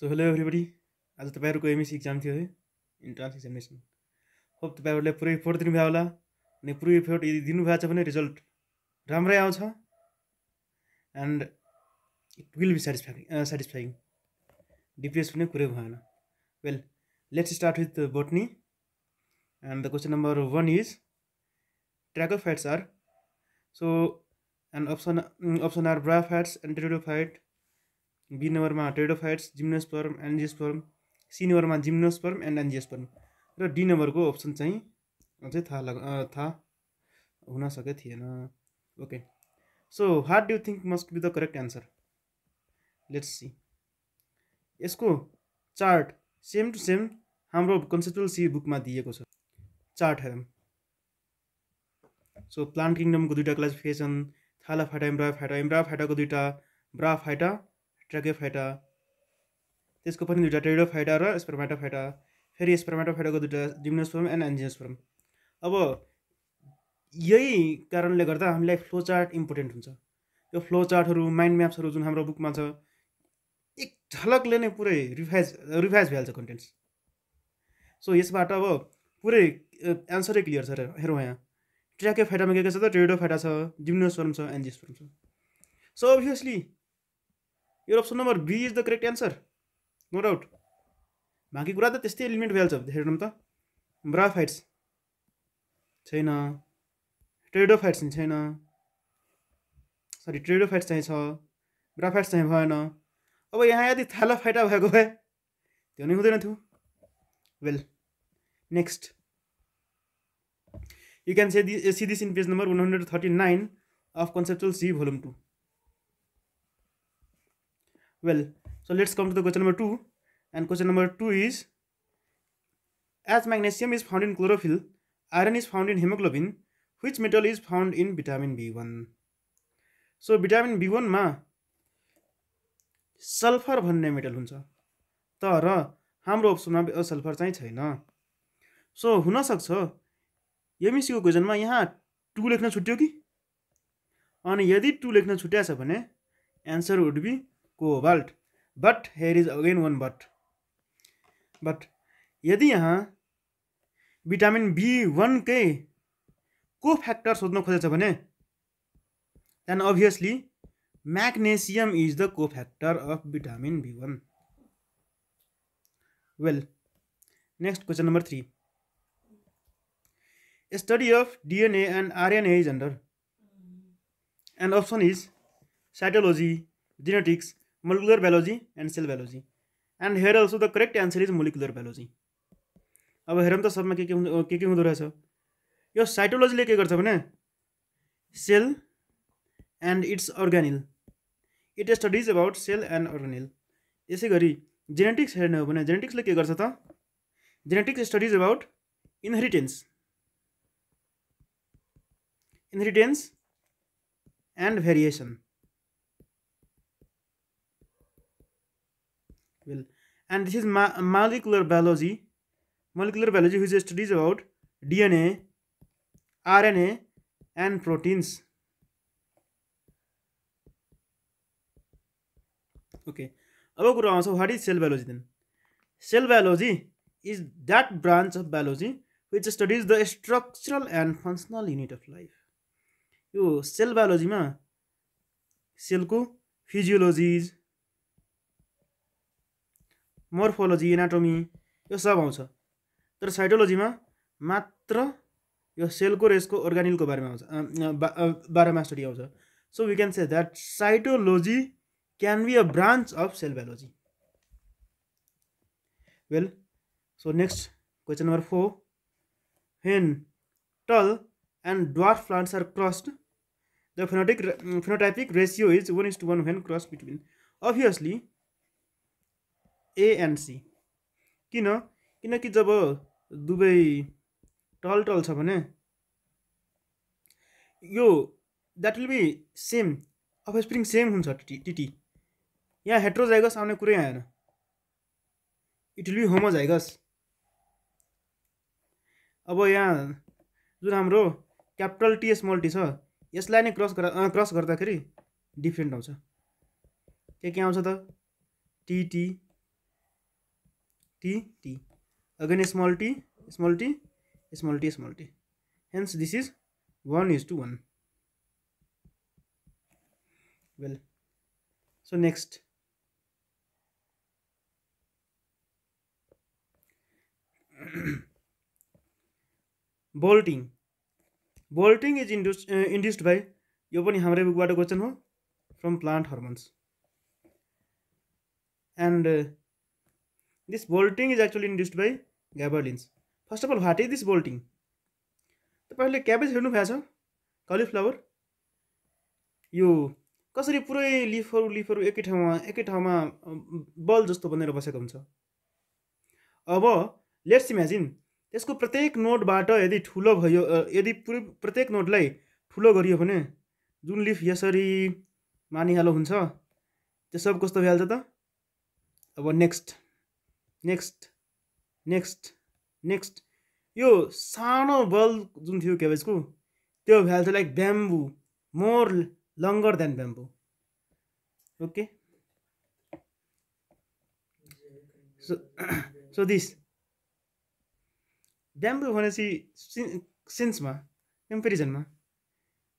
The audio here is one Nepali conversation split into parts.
सो हेलो एभ्रिबडी आज तपाईँहरूको एमएससी इक्जाम थियो है? इन्ट्रान्स एक्जामिनेसन होप तपाईँहरूले पुरै एफोर्ट दिनुभयो होला अनि पुरै एफोर्ट यदि दिनुभएको छ भने रिजल्ट राम्रै आउँछ and it will be satisfying satisfying depress हुने कुरै भएन. Well let's start with botany and the question number one is tracheophytes are so and option option are bryophytes and pteridophyte B नम्बरमा टेडोफाइट्स जिम्नोस्पर्म, एन्जियोस्पर्म, सी नम्बरमा जिम्नोस्पर्म एन्ड एन्जियोस्पर्म। र डी नम्बरको अप्सन चाहिँ अझै थाहा लग थाहा हुन सके थिएन। Okay. So what do think must be the correct answer let's see. यसको चार्ट सेम टु सेम हाम्रो कन्सेप्चुअल सी बुकमा दिएको छ। चार्ट हेरौँ। सो, प्लान्ट किङडमको दुइटा क्लासिफिकेसन, थाला फाइटा इम्ब्रा फाइटा इम्ब्रा फाइटाको दुइटा ब्रा फाइटा ट्र्याकेफाइटा त्यसको पनि दुइटा टेडोफाइटा र स्पर्माटोफाइटा फेरि स्पर्माटोफाइटाको दुइटा जिम्नोस्पर्म एन्ड एन्जियोस्पर्म अब यही कारणले गर्दा हामीलाई फ्लो चार्ट इम्पोर्टेन्ट हुन्छ। यो फ्लो चार्टहरू माइन्ड म्याप्सहरू जुन हाम्रो बुकमा छ एक झलकले नै पुरै रिभाइज रिभाइज भइहाल्छ कन्टेन्ट्स सो यसबाट अब पुरै एन्सरै क्लियर छ हेरौँ यहाँ। ट्र्याके फाइटामा के के छ त? टेडोफाइटा छ जिम्नोस्पर्म छ एन्जियोस्पर्म छ। सो अभियसली यो option number B is the correct answer no doubt बाँकी कुरा त त्यस्तै एलिमेन्ट भइहाल्छ। हेर्नु त। ब्राफाइट्स छैन। ट्रेडोफाइट्स नि छैन। सरी ट्रेडोफाइट्स चाहिँ छ। ब्राफाइट्स चाहिँ भएन। अब यहाँ यदि थाला फाइटा भएको भए त्यो नै हुँदैन थियो। Well next you can say see this in page number one hundred thirty nine of conceptual C volume two Well, so let's come to the question number 2. And question number 2 is As magnesium is found in chlorophyll, iron is found in hemoglobin, which metal is found in vitamin B1? So vitamin B1 मा सल्फर भन्ने मेटल हुन्छ तर हाम्रो अप्सनमा सल्फर चाहिँ छैन सो हुनसक्छ एमएससीको क्वेसनमा यहाँ टु लेख्न छुट्यो कि अनि यदि टु लेख्न छुट्या छ भने answer would be cobalt. But here is again one but but यदि यहाँ भिटामिन बी वानकै को फ्याक्टर सोध्न खोजेछ भने त्यहाँदेखि is the cofactor of vitamin B one well next question number three study of DNA and RNA is under and option is cytology genetics molecular biology and cell biology. And here also the correct answer is molecular biology. अब हेरौँ त सबमा के के के के हुँदो रहेछ यो साइटोलोजीले के गर्छ भने cell and its organelle it studies about cell and organelle यसै गरी जेनेटिक्स हेर्ने हो भने जेनेटिक्सले के गर्छ त genetics studies about inheritance inheritance and variation well and this is ma, molecular biology. Molecular biology which studies about dna rna and proteins. Okay. अब कुरा आउँछ what is cell biology then cell biology is that branch of biology which studies the structural and functional unit of life यो सेल बायोलोजीमा सेलको फिजियोलोजिज मोर्फोलोजी एनाटोमी यो सब आउँछ। तर साइटोलोजीमा मात्र यो सेलको र यसको बारेमा आउँछ बारेमा स्टडी आउँछ। So we can say that cytology can be a branch of cell biology well so next question number four when tall and dwarf plants are crossed the phenotic phenotypic ratio is one is to one when cross between obviously A and C. किन? किनकि जब दुवै टल टल छ भने यो that will be same offspring same हुन्छ टिटी टिटी यहाँ हेट्रोजाइगस आउने कुरै आएन। इट विल बी होमोजाइगस अब यहाँ जुन हाम्रो क्यापिटल टिएस मल्टी छ यसलाई नै क्रस गर्दा क्रस गर्दाखेरि डिफ्रेन्ट आउँछ। के के आउँछ त? TT T T again small T small T small T small T hence this is one is to one well so next bolting bolting is end induced by यो हमारे बुक बाट क्वेश्चन हो from plant hormones and this bolting is actually induced by gibberellins first of all what is this bolting तपाईँहरूले क्याबेज हेर्नु भएको छ कलिफ्लावर यो कसरी पुरै लिफहरू लिफहरू एकै ठाउँमा एकै ठाउँमा बल जस्तो बनेर बसेको हुन्छ? अब लेट्स इमेजिन त्यसको प्रत्येक नोटबाट यदि ठुलो भयो यदि पुरै प्रत्येक नोटलाई ठुलो गरियो भने जुन लिफ यसरी मानिहालो हुन्छ त्यो सब कस्तो भइहाल्छ त? अब नेक्स्ट नेक्स्ट नेक्स्ट नेक्स्ट। यो सानो बल जुन थियो क्याबेजको त्यो भइहाल्छ like bamboo more longer than bamboo. Okay? So so this. Bamboo भनेपछि सेन्समा कम्पेरिजनमा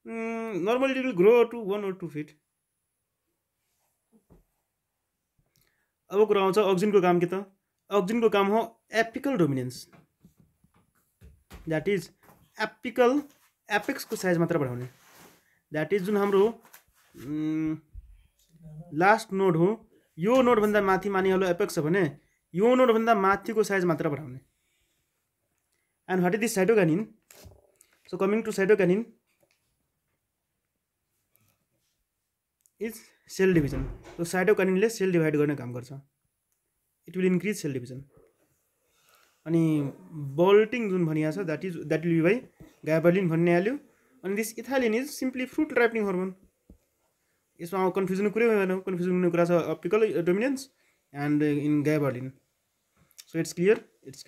it will grow to one or two feet. अब कुरा आउँछ अक्जिनको काम के त? अक्जिनको काम हो apical dominance that is apical एपेक्सको size मात्र बढाउने द्याट इज जुन हाम्रो लास्ट नोड हो यो नोडभन्दा माथि मानिहाल्यो एपेक्स छ भने यो नोडभन्दा माथिको साइज मात्र बढाउने and what is this cytokinin so coming to cytokinin is cell division so साइटोकानिनले cell divide गर्ने काम गर्छ। It will increase cell division अनि बोल्टिङ जुन भनिएको छ that is that will be by gibberellin भन्ने हाल्यो अनि this ethylene is simply fruit ripening hormone यसमा कन्फ्युजन कुरै भएन। कन्फ्युजन हुने कुरा छ optical dominance and in gibberellin so it's clear it's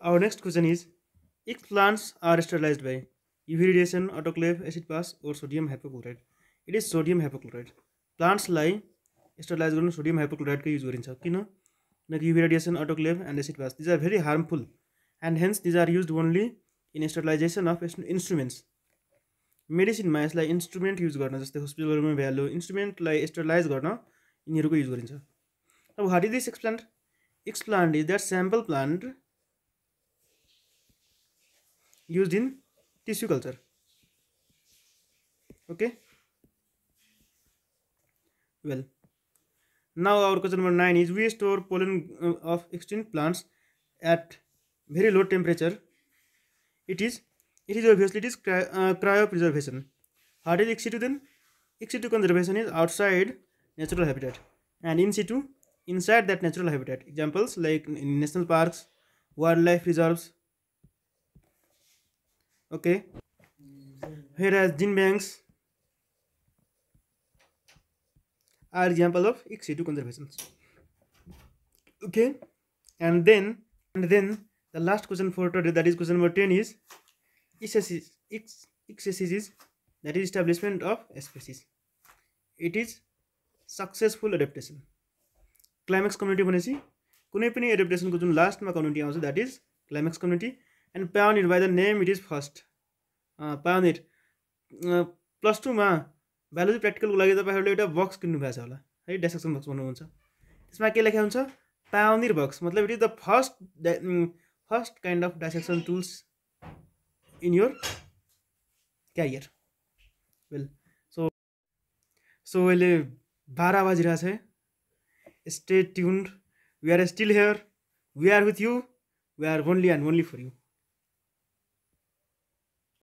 our next question is if plants are sterilize by UV radiation autoclave acid pass or sodium hypochlorite it is sodium hypochlorite प्लान्ट्सलाई sterilise गर्नु सोडियम हाइपोक्लोराइडकै युज गरिन्छ। किन? किनकि UV radiation autoclave and acid pass these are very harmful and hence these are use only in sterilization of instruments मेडिसिनमा यसलाई इन्स्ट्रुमेन्ट युज गर्न जस्तै हस्पिटलहरूमा भ्यालु इन्स्ट्रुमेन्टलाई स्टरलाइज गर्न यिनीहरूको युज गरिन्छ। अब what is this explant explant is that sample plant use in tissue culture okay well now our question number 9 is we store pollen uh, of extinct plants at very low temperature. It is it is obviously it is cry, uh, cryopreservation. How is ex then ex situ conservation is outside natural habitat and in situ inside that natural habitat. Examples like in national parks wildlife reserves. Okay. Whereas gene banks are example of ex situ conservations okay and then and then the last question for today that is question number 10 is exesis that is establishment of species it is successful adaptation climax community भनेपछि कुनै पनि एडेप्टेसनको जुन लास्टमा कम्युनिटी आउँछ that is climax community and pioneer by the name it is first pioneer plus टूमा biology प्र्याक्टिकलको लागि तपाईँहरूले एउटा बक्स किन्नु भएको छ होला। है डेसेक्सन बक्स भन्नुहुन्छ। त्यसमा के लेखा हुन्छ? पाउनिर बक्स मतलब it is the first first kind of dissection tools in your career well so so अहिले बाह्र बाजिरहेको छ stay tuned we are still here we are with you we are only and only for you